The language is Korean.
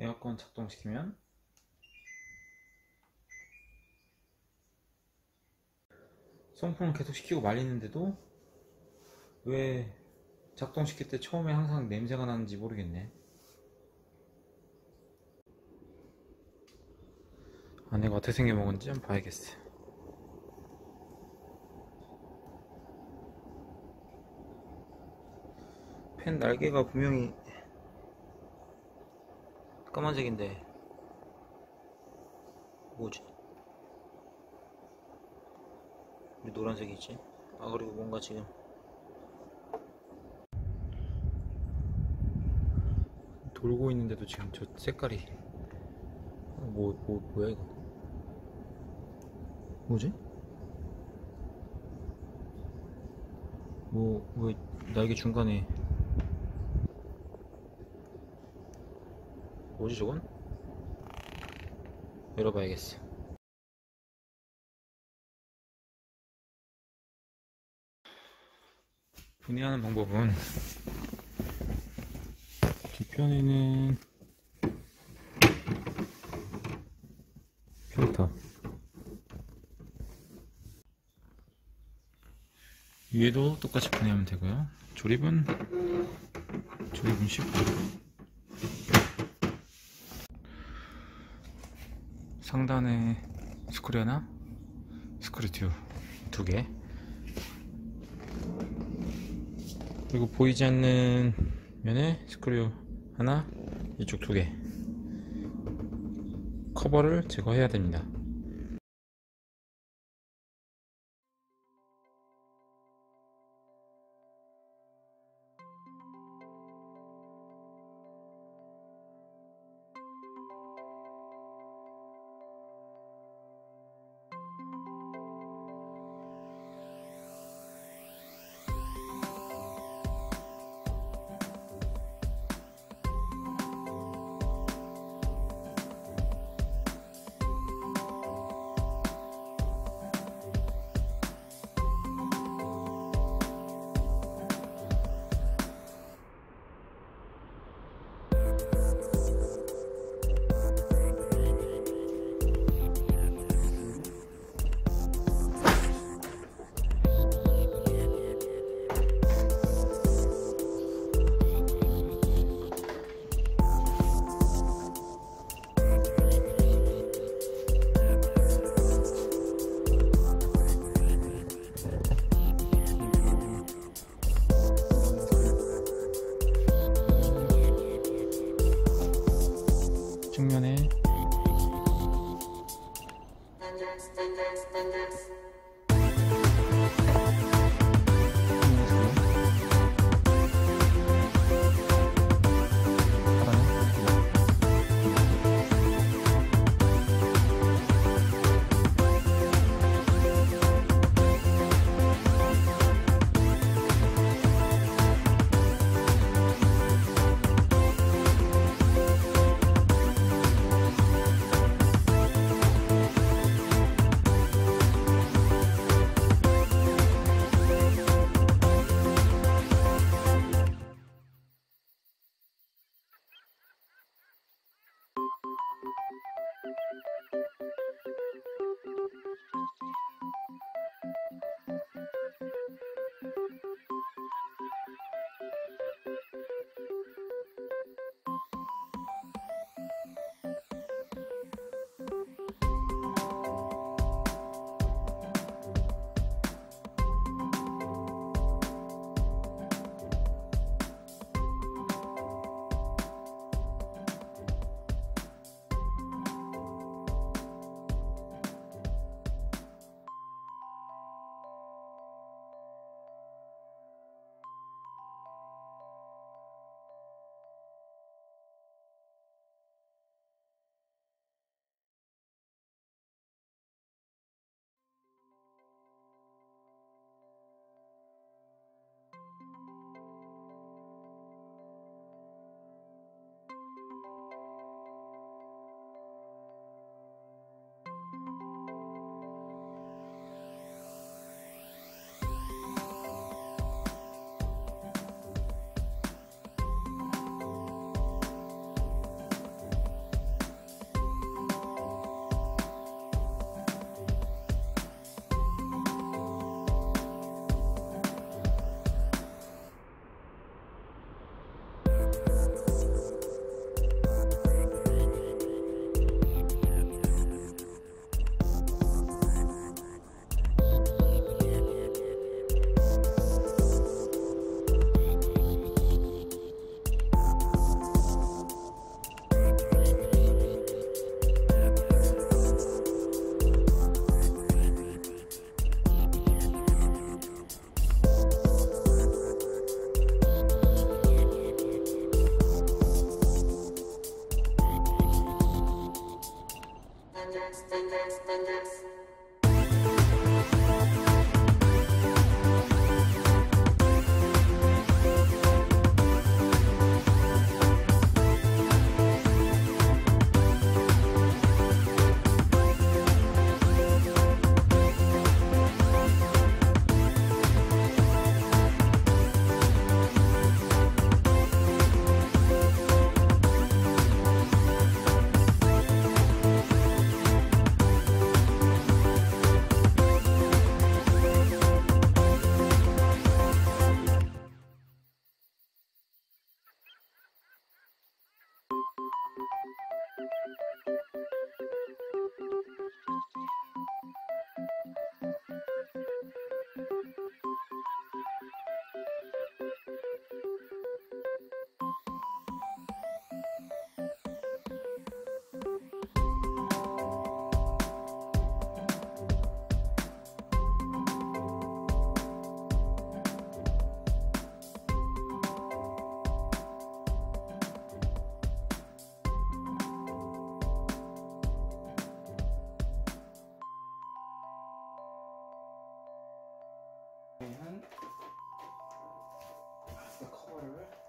에어컨 작동시키면 송풍을 계속 시키고 말리는데도 왜 작동시킬 때 처음에 항상 냄새가 나는지 모르겠네. 안에가 어떻게 생겨먹은지 한번 봐야겠어요 펜 날개가 분명히 까만색인데 뭐지? 왜 노란색이 있지? 아 그리고 뭔가 지금 돌고 있는데도 지금 저 색깔이 어, 뭐, 뭐, 뭐야 이거 뭐지? 뭐, 왜 날개 중간에 뭐지 저건? 열어봐야겠어. 분해하는 방법은 뒤편에는 필터. 위에도 똑같이 분해하면 되고요. 조립은 조립은 쉽고 상단에 스크류 하나? 스크류 튜두개. 그리고 보이지 않는 면에 스크류 하나 이쪽 두 개. 커버를 제거해야 됩니다 저희는 앞